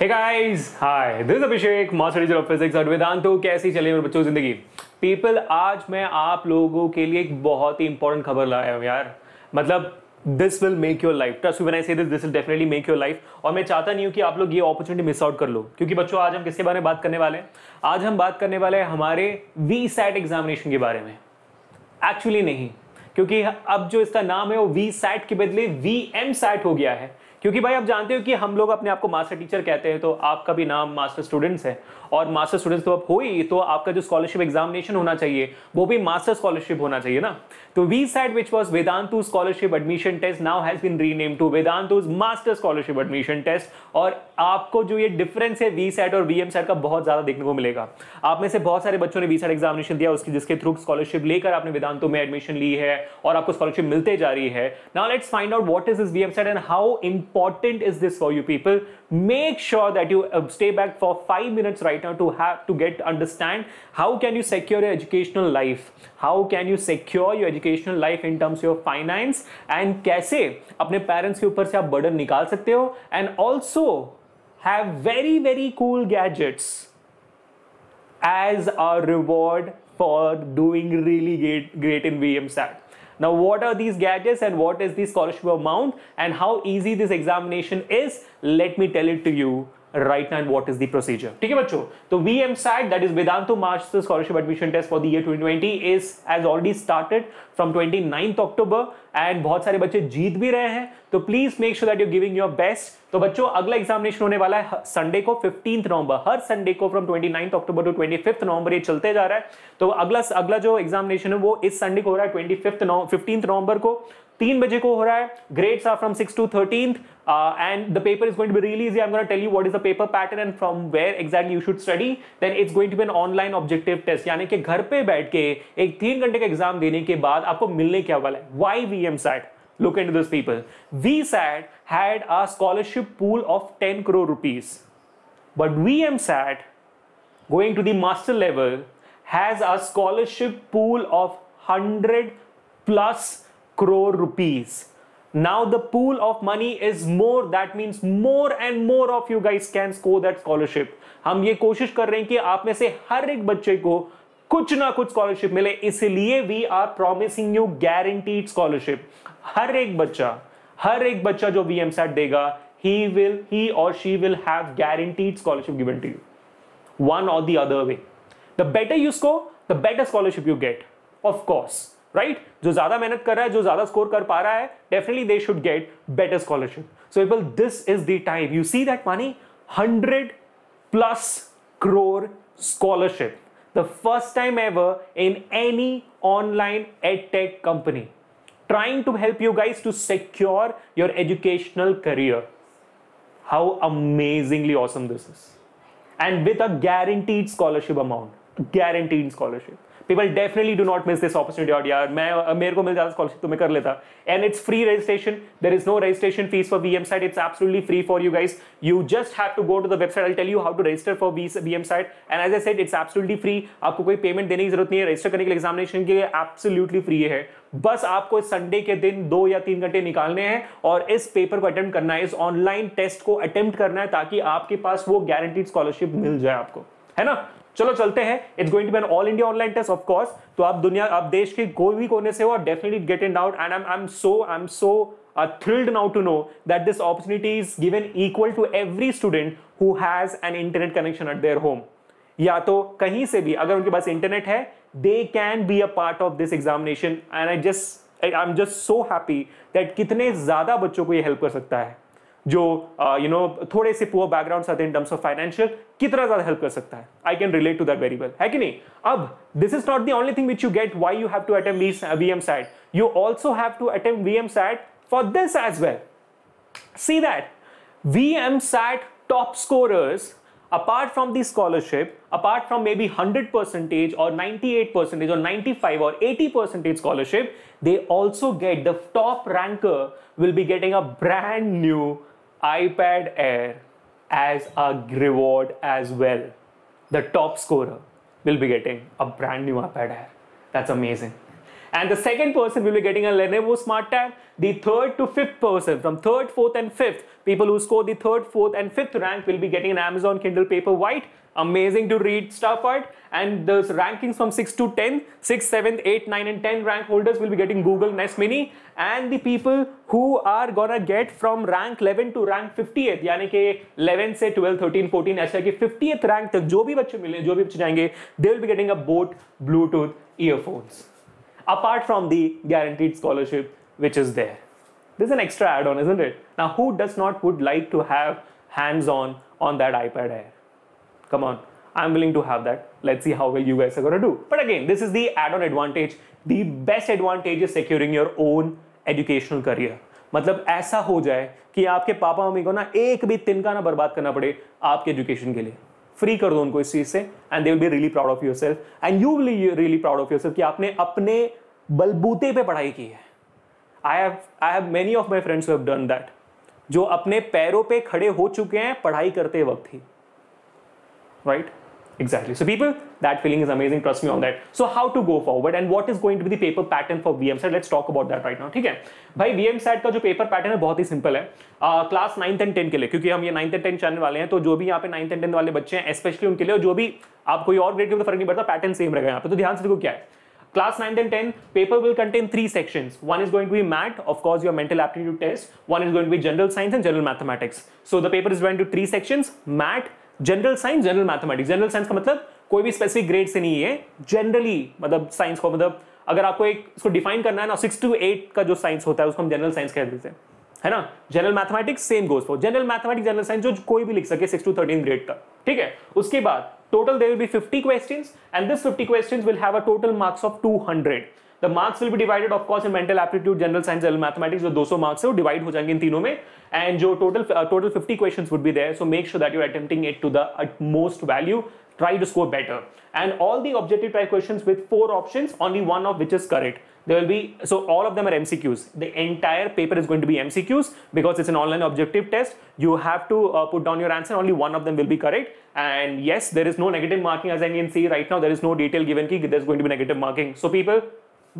Hey guys, hi. This is Abhishek, master teacher of physics और वेदांतो कैसी चले मेरे बच्चों ज़िंदगी? पीपल आज मैं आप लोगों के लिए एक बहुत ही इंपॉर्टेंट खबर लाया हूँ यार। मतलब this will make your life trust when I say this this will definitely make your life और मैं चाहता नहीं हूँ कि आप लोग ये अपॉर्चुनिटी मिस आउट कर लो। क्योंकि बच्चों आज हम किसके बारे में बात करने वाले हैं? आज हम बात करने वाले हैं हमारे वी सैट एग्जामिनेशन के बारे में। एक्चुअली नहीं। क्योंकि अब जो इसका नाम है वो वी सैट के बदले वी एम सैट हो गया है। क्योंकि भाई आप जानते हो कि हम लोग अपने आप को मास्टर टीचर कहते हैं तो आपका भी नाम मास्टर स्टूडेंट्स है। और मास्टर स्टूडेंट्स तो अब हो ही तो आपका जो स्कॉलरशिप एग्जामिनेशन होना चाहिए, वो भी मास्टर स्कॉलरशिप होना चाहिए ना? तो V SAT which was Vedantu scholarship admission test now has been rename to Vedantu master scholarship admission test और आपको जो ये डिफरेंस है वी सेट और वी एम सेट का बहुत ज़्यादा देखने को मिलेगा। आप में से बहुत सारे बच्चों ने वी सेट एग्जामिनेशन दिया, उसकी जिसके थ्रू स्कॉलरशिप लेकर आपने वेदांतों में एडमिशन ली है और आपको स्कॉलरशिप मिलते जा रही है। Now let's find out what is this V M SAT and how important is this for you people make sure that you stay back for 5 minutes right now to have to get understand how can you secure your educational life how can you secure your educational life in terms of finance and कैसे अपने parents के ऊपर से आप burden निकाल सकते हो and also have very very cool gadgets as a reward for doing really great, great in VMSAT. Now, what are these gadgets and what is the scholarship amount and how easy this examination is? Let me tell it to you right now and what is the procedure. ठीक है बच्चों तो VMSAT that is Vedantu Master Scholarship Admission Test for the year 2020 is has already started from 29th October and बहुत सारे बच्चे जीत भी रहे हैं तो please make sure that you giving your best तो बच्चों, अगला एग्जामिनेशन होने वाला है संडे को 15th नवंबर हर संडे को from 29th October to 25th November ये चलते जा रहा है। तो अगला अगला जो एग्जामिनेशन है, वो इस संडे को हो रहा है 25th फिफ्टींथ नवंबर को। तीन बजे को हो रहा है grades are from six to thirteen and the paper is going to be really easy I am gonna tell you what is the paper pattern and from where exactly you should study then it's going to be an online objective test यानी कि घर पे बैठ के एक तीन घंटे का एग्ज़ाम देने के बाद आपको मिलने क्या वाला है? Why V M SAT look into this people vsat had a scholarship pool of 10 crore rupees but vmsat going to the master level has a scholarship pool of 100 plus crore rupees now the pool of money is more that means more and more of you guys can score that scholarship हम ये कोशिश कर रहे हैं कि आप में से हर एक बच्चे को कुछ ना कुछ स्कॉलरशिप मिले इसलिए we are promising you guaranteed scholarship हर एक बच्चा, हर एक बच्चा जो वीएम सेट देगा ही विल ही और she will have guaranteed scholarship given to you one और the other way the better you score the better scholarship you get of course right जो ज़्यादा मेहनत कर रहा है, जो ज़्यादा स्कोर कर पा रहा है definitely they should get better scholarship so people this is the time you see that money hundred plus crore scholarship. The first time ever in any online edtech company. Trying to help you guys to secure your educational career. How amazingly awesome this is. And with a guaranteed scholarship amount. Guaranteed scholarship people definitely do not miss this opportunity और यार, मैं मेरे को मिल जाता scholarship तो मैं कर लेता। And it's free registration there is no registration fees for V M SAT it's absolutely free for you guys you just have to go to the website I tell you how to register for V M SAT and as a SAT it's absolutely free आपको कोई payment देने की ज़रूरत नहीं है। Register करने के लिए एग्जामिनेशन के लिए एब्सोल्युटली फ्री है। बस आपको इस संडे के दिन दो या तीन घंटे निकालने हैं और इस पेपर को अटेम्प्ट करना है। इस ऑनलाइन टेस्ट को अटेम्प्ट करना है ताकि आपके पास वो गारंटीड स्कॉलरशिप मिल जाए आपको। है ना? चलो चलते हैं। It's going to be an all India online test of course तो आप दुनिया, आप देश के कोई भी कोने से हो, आप definitely get in out and I am so I am so thrilled now to know that this opportunity is equal to every student who has an internet connection at their home. या तो कहीं से भी, अगर उनके पास internet है they can be a part of this examination and I just I am just so happy that कितने ज़्यादा बच्चों को ये हेल्प कर सकता है। जो यू नो थोड़े से पुअर बैकग्राउंड आते हैं टर्म्स ऑफ़ फाइनेंशियल कितना ज़्यादा हेल्प कर सकता है? I can relate to that very well है कि नहीं? अब this is not the only thing which you get why you have to attempt V M SAT you also have to attempt V M SAT for this as well see that V M SAT top scorers apart from the scholarship apart from maybe hundred percentage और ninety eight percentage और ninety five और eighty percentage scholarship they also get the top ranker will be getting a brand new ipad air as a reward as well the top scorer will be getting a brand new ipad air that's amazing And the second person will be getting a Lenovo Smart Tab. The third to fifth person, from third, fourth, and fifth, people who score the third, fourth, and fifth rank will be getting an Amazon Kindle Paperwhite Amazing to read stuff at. And the rankings from 6 to 10, 6, 7, 8, 9, and 10 rank holders will be getting Google Nest Mini. And the people who are gonna get from rank 11 to rank 50th, यानी कि 11 से 12, 13, 14 ऐसा कि 50th rank तक जो भी बच्चे मिले जो भी बच्चे जाएंगे they will be getting a boat Bluetooth earphones apart from the guaranteed scholarship which is there. This is an extra add-on, isn't it? Now, who does not would like to have hands-on on that iPad Air? Come on, I'm willing to have that. Let's see how well you guys are gonna do. But again, this is the add-on advantage. The best advantage is securing your own educational career. मतलब ऐसा हो जाए कि आपके papa mummy को ना एक भी तिनका ना बर्बाद करना पड़े आपके एजुकेशन के लिए फ्री कर दो उनको इस चीज़ से and they will be really proud of yourself and you will really proud of yourself कि आपने अपने बलबूते पे पढ़ाई की है I have I have many of my friends have done that जो अपने पैरों पे खड़े हो चुके हैं पढ़ाई करते वक्त ही Right Exactly. So people, that feeling is amazing. Trust me on that. So how to go forward and what is going to be the paper pattern for VMSAT? Let's talk about that right now. ठीक है भाई VMSAT का जो paper pattern है बहुत ही simple है class ninth and ten के लिए क्योंकि हम ये नाइन्थ एंड टेन चैनल वाले हैं तो जो भी यहाँ पे नाइन्थ एंड टेन वाले बच्चे हैं स्पेशली उनके लिए जो भी आप कोई और ग्रेड के तो फर्क नहीं पड़ता पैटर्न सेम रहेगा यहाँ पे तो ध्यान से देखो क्या है Class 9 and 10, paper will contain three sections. One is going to be math, of course, your mental aptitude test. One is going to be general science and general mathematics. So the paper is going to three sections, math, general science general mathematics general science का मतलब कोई भी specific grade से नहीं है. Generally मतलब science को मतलब अगर आपको एक इसको डिफाइन करना है ना सिक्स टू एट का जो साइंस होता है, उसको हम जनरल साइंस कह देते हैं। है ना? General mathematics same goes for general mathematics general science जो कोई भी लिख सके सिक्स टू थर्टीन ग्रेड का ठीक है? उसके बाद total there will be fifty question and this fifty question will have a total marks of two hundred the marks will be divided of course in mental aptitude general science general mathematics जो 200 marks है वो divide हो जाएंगे इन तीनों में and जो total total 50 questions would be there so make sure that you are attempting it to the most value try to score better and all the objective type questions with four options only one of which is correct there will be so all of them are mcqs the entire paper is going to be mcqs because it's an online objective test you have to uh, put down your answer only one of them will be correct and yes there is no negative marking as i can see right now there is no detail given ki there's going to be negative marking so people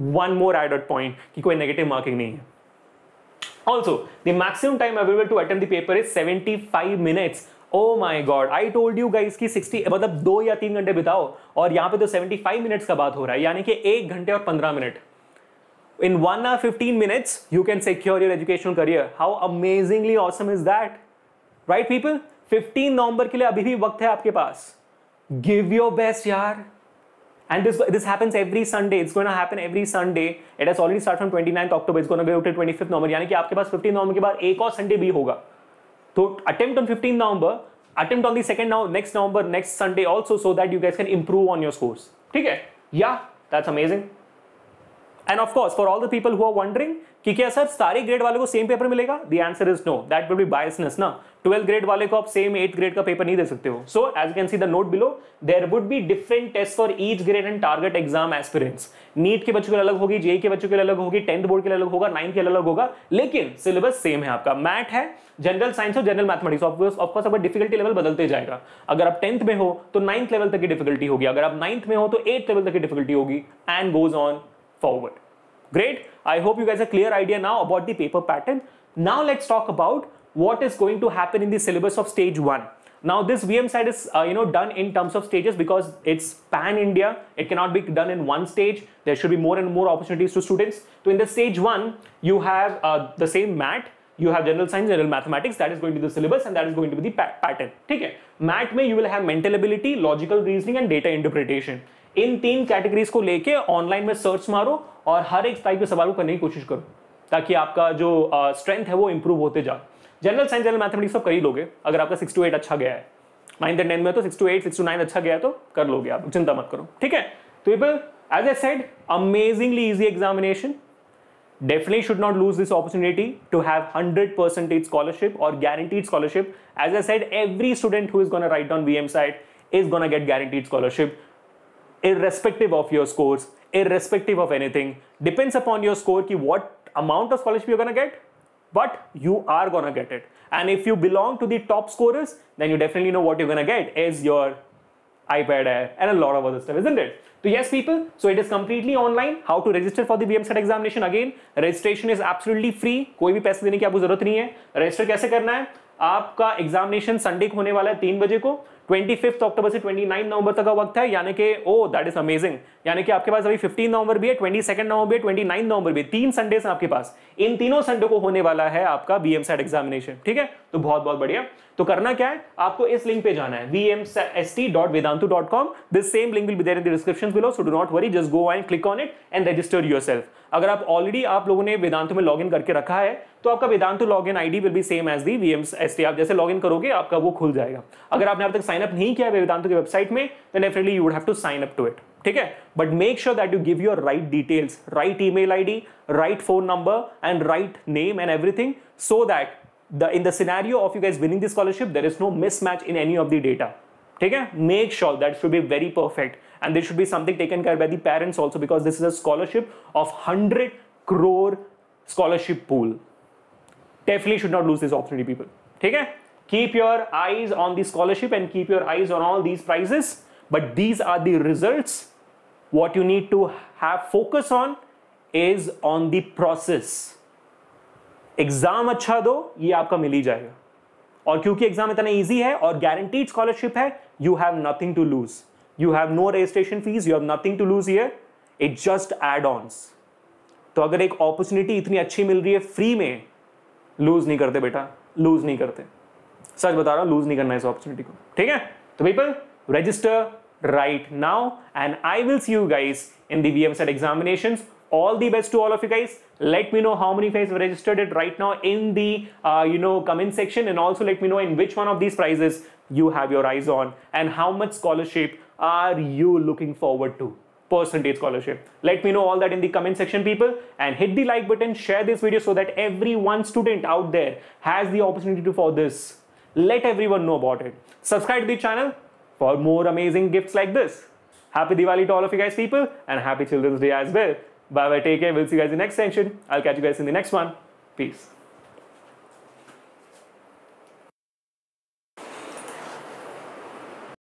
one more added point कि कोई negative marking नहीं है। Also the maximum time available to attempt the paper is seventy five minutes oh my God I told you guys की sixty मतलब दो या तीन घंटे बिताओ, और यहाँ पे तो सेवेंटी फाइव मिनट्स का बात हो रहा है, यानी कि एक घंटे और पंद्रह minute. In one or fifteen minutes you can secure your education career how amazingly awesome is that right people fifteen November के लिए अभी भी वक्त है आपके पास। गिव योर बेस्ट यार। and this this happens every sunday it's going to happen every sunday it has already started from 29th october it's going to go to 25th november यानी कि आपके पास 15 नवंबर के बाद एक और संडे भी होगा तो attempt on 15 november attempt on the second now next november next sunday also so that you guys can improve on your scores ठीक है yeah that's amazing and of course, for all the people who are wondering, कि क्या sir, सारे grade वाले को same paper मिलेगा? The answer is no that will be biasness ना? Twelfth grade वाले को आप सेम एट ग्रेड का पेपर नहीं दे सकते हो. So as can see the note below there would be different test for each grade and target exam aspirants NEET के बच्चों के लिए अलग होगी जेई के बच्चों के लिए अलग होगी टेंथ बोर्ड के लिए अलग होगा नाइन्थ के लिए अलग होगा, लेकिन सिलेबस सेम है आपका. मैथ है जनरल साइंस और जनरल मैथमेटिक्स ऑफकोर्स अगर डिफिकल्टी लेवल बदलते जाएगा. अगर आप टेंथ में हो तो नाइन्थ लेवल तक की डिफिकल्टी होगी. अगर आप नाइन्थ में हो तो एट लेवल तक की डिफिकल्टी होगी. And goes on forward. Great. I hope you guys have clear idea now about the paper pattern. Now let's talk about what is going to happen in the syllabus of stage one. Now this VM side is uh, you know done in terms of stages because it's pan India. It cannot be done in one stage. There should be more and more opportunities to students. So in the stage one, you have uh, the same mat. You have general science, general mathematics. That is going to be the syllabus and that is going to be the pa pattern. Okay. Mat may you will have mental ability, logical reasoning, and data interpretation. इन तीन categories को लेके online में search मारो और हर एक type के सवाल को करने की कोशिश करो, ताकि आपका जो स्ट्रेंथ है वो इंप्रूव होते जा जनरल साइंस जनरल मैथमेटिक्स सब कर ही लोगे, अगर आपका सिक्स टू एट अच्छा गया है। नाइन्थ एंड टेंथ में तो six two eight six two nine अच्छा गया है तो कर लोगे आप, चिंता मत करो, ठीक है? तो people as I said amazingly easy examination definitely should not lose this opportunity have 100 percentage scholarship or guaranteed scholarship as i said, every student who is going to write on vm site is going to get guaranteed scholarship irrespective of your scores irrespective of anything depends upon your score ki what amount of scholarship you're to get but you are to get it and if you belong to the top scorers then you definitely know what you're to get is your iPad Air, and a lot of other stuff, isn't it? So yes, people, so it is completely online. How to register for the VMSAT examination? Again, registration is absolutely free. कोई भी पैसे देने की आपको ज़रूरत नहीं है register कैसे करना है आपका एग्जामिनेशन संडे को होने वाला है तीन बजे को ट्वेंटी फिफ्थ अक्टूबर से ट्वेंटी नाइन नवंबर तक का वक्त है, यानी कि ओ दैट इज़ अमेजिंग यानी कि आपके पास अभी फिफ्टीन नवंबर भी है ट्वेंटी सेकंड नवंबर भी है ट्वेंटी नाइन नवंबर भी तीन संडे हैं आपके पास। इन तीनों संडे को होने वाला है आपका बी एम सेट एग्जामिनेशन ठीक है? तो बहुत बहुत बढ़िया। तो करना क्या है? आपको इस लिंक पे जाना है V M S T dot Vedantu dot com this same link will be there in the description below so do not worry just go and click on it and register your self अगर आप already आप लोगों ने वेदांतु में login करके रखा है तो आपका Vedantu login ID will be same as the V M S T आप जैसे लॉगिन करोगे, आपका वो खुल जाएगा। अगर आपने अब तक साइन साइन अप नहीं किया वेदांतो की वेबसाइट में तो definitely you would have to sign up to it ठीक है? But make sure that you give your right details right email right phone number and right name and everything so that the in the scenario of you guys winning this scholarship there is no mismatch in any of the data ठीक है? Make sure that should be very perfect and this should be something taken care by the also because this is a scholarship of hundred crore scholarship pool definitely should not lose this opportunity people ठीक है? Keep your eyes on the scholarship and keep your eyes on all these prizes. But these are the results. What you need to have focus on is on the process. Exam अच्छा दो, ये आपका मिल ही जाएगा। और क्योंकि exam इतना easy है और गारंटीड स्कॉलरशिप है you have nothing to lose you have no registration fees you have nothing to lose here it just add ons तो अगर एक अपॉर्चुनिटी इतनी अच्छी मिल रही है फ्री में लूज नहीं करते बेटा लूज नहीं करते। सच बता रहा हूँ लूज नहीं करना इस अपॉर्चुनिटी को ठीक है तो people register right now and i will see you guys in the vmset examinations all the best to all of you guys let me know how many guys registered it right now in the uh, you know comment section and also let me know in which one of these prizes you have your eyes on and how much scholarship are you looking forward to percentage scholarship let me know all that in the comment section people and hit the like button share this video so that every one student out there has the opportunity to for this let everyone know about it subscribe to the channel for more amazing gifts like this happy diwali to all of you guys people and happy children's day as well Bye bye. Take care. We'll see you guys in the next session. I'll catch you guys in the next one. Peace.